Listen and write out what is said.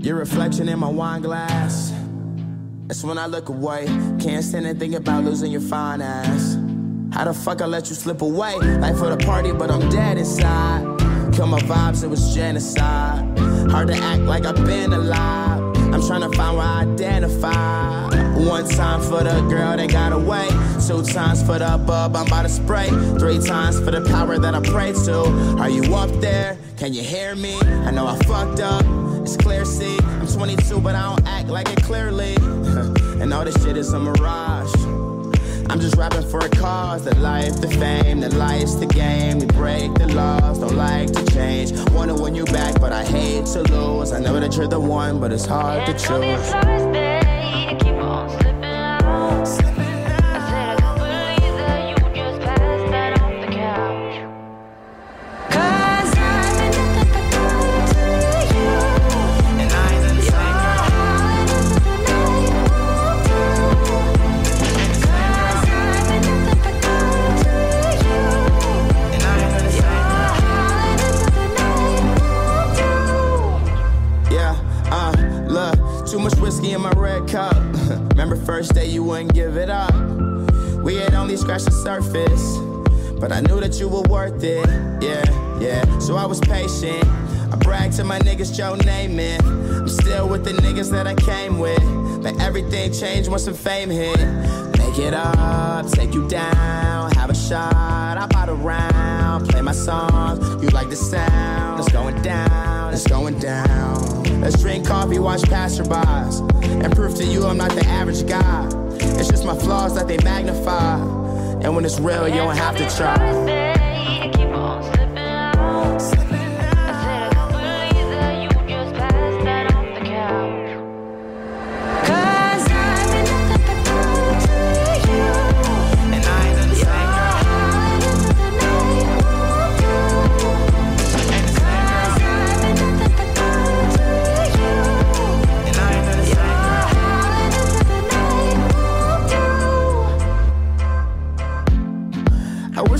Your reflection in my wine glass. That's when I look away. Can't stand and think about losing your fine ass. How the fuck I let you slip away? Life for the party, but I'm dead inside. Kill my vibes, it was genocide. Hard to act like I've been alive. I'm trying to find where I identify. One time for the girl that got away. Two times for the bub I'm about to spray. Three times for the power that I pray to. Are you up there? Can you hear me? I know I fucked up. It's clear, see. I'm 22, but I don't act like it clearly. and all this shit is a mirage. I'm just rapping for a cause. The life, the fame, the life's the game. We break the laws, don't like to change. Wanna win you back, but I hate to lose. I know that you're the one, but it's hard to choose. first day you wouldn't give it up. We had only scratched the surface, but I knew that you were worth it. Yeah, yeah. So I was patient. I bragged to my niggas, Joe Namath. I'm still with the niggas that I came with. But everything changed once some fame hit. Make it up, take you down, have a shot. I bought a around, play my songs. You like the sound? It's going down, it's going down. Let's drink coffee, watch passerbys, and prove to you I'm not the average guy. It's just my flaws that they magnify, and when it's real, you don't have to try.